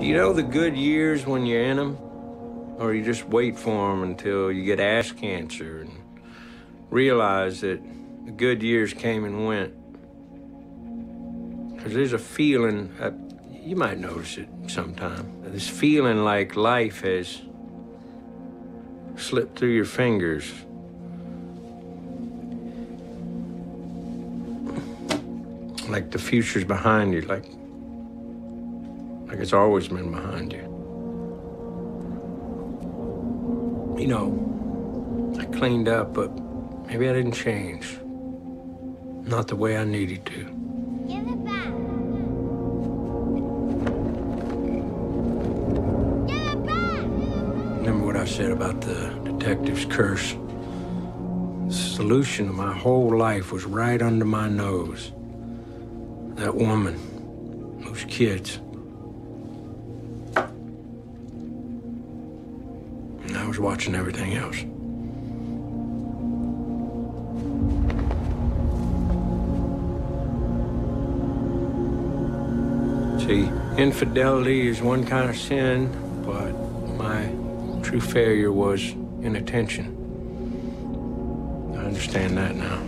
Do you know the good years when you're in them? Or you just wait for them until you get ass cancer and realize that the good years came and went? Because there's a feeling, you might notice it sometime, this feeling like life has slipped through your fingers. Like the future's behind you, like like it's always been behind you. You know, I cleaned up, but maybe I didn't change. Not the way I needed to. Give it back. Give it back. Remember what I said about the detective's curse? The solution to my whole life was right under my nose. That woman, those kids. I was watching everything else. See, infidelity is one kind of sin, but my true failure was inattention. I understand that now.